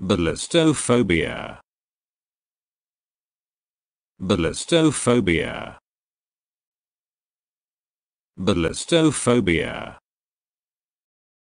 Ballistophobia. Ballistophobia. Ballistophobia.